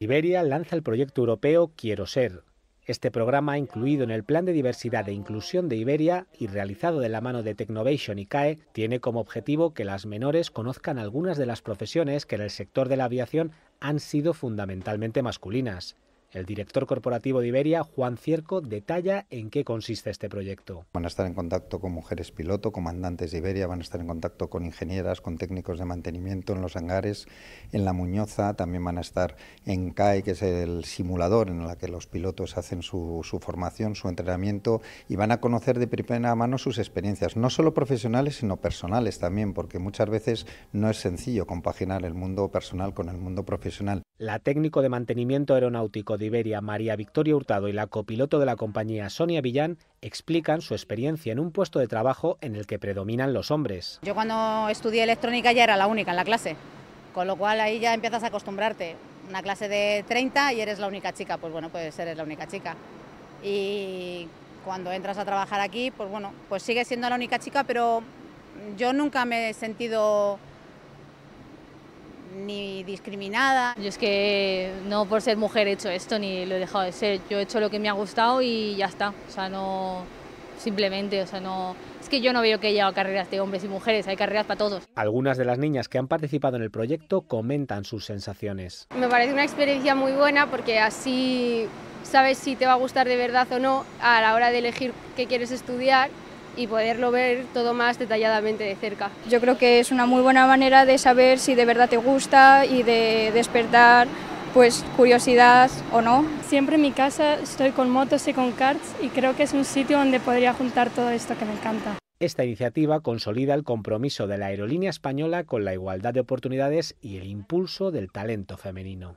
Iberia lanza el proyecto europeo Quiero Ser. Este programa, incluido en el Plan de Diversidad e Inclusión de Iberia y realizado de la mano de Technovation y CAE, tiene como objetivo que las menores conozcan algunas de las profesiones que en el sector de la aviación han sido fundamentalmente masculinas. El director corporativo de Iberia, Juan Cierco, detalla en qué consiste este proyecto. Van a estar en contacto con mujeres piloto, comandantes de Iberia, van a estar en contacto con ingenieras, con técnicos de mantenimiento en los hangares, en la Muñoza, también van a estar en CAE, que es el simulador en el que los pilotos hacen su, su formación, su entrenamiento y van a conocer de primera mano sus experiencias, no solo profesionales, sino personales también, porque muchas veces no es sencillo compaginar el mundo personal con el mundo profesional. La técnico de mantenimiento aeronáutico de Iberia, María Victoria Hurtado, y la copiloto de la compañía, Sonia Villán, explican su experiencia en un puesto de trabajo en el que predominan los hombres. Yo cuando estudié electrónica ya era la única en la clase, con lo cual ahí ya empiezas a acostumbrarte. Una clase de 30 y eres la única chica, pues bueno, pues eres la única chica. Y cuando entras a trabajar aquí, pues bueno, pues sigues siendo la única chica, pero yo nunca me he sentido ni discriminada. Yo es que no por ser mujer he hecho esto ni lo he dejado de ser. Yo he hecho lo que me ha gustado y ya está. O sea, no simplemente, o sea, no es que yo no veo que haya carreras de hombres y mujeres, hay carreras para todos. Algunas de las niñas que han participado en el proyecto comentan sus sensaciones. Me parece una experiencia muy buena porque así sabes si te va a gustar de verdad o no a la hora de elegir qué quieres estudiar y poderlo ver todo más detalladamente de cerca. Yo creo que es una muy buena manera de saber si de verdad te gusta y de despertar pues curiosidad o no. Siempre en mi casa estoy con motos y con karts y creo que es un sitio donde podría juntar todo esto que me encanta. Esta iniciativa consolida el compromiso de la aerolínea española con la igualdad de oportunidades y el impulso del talento femenino.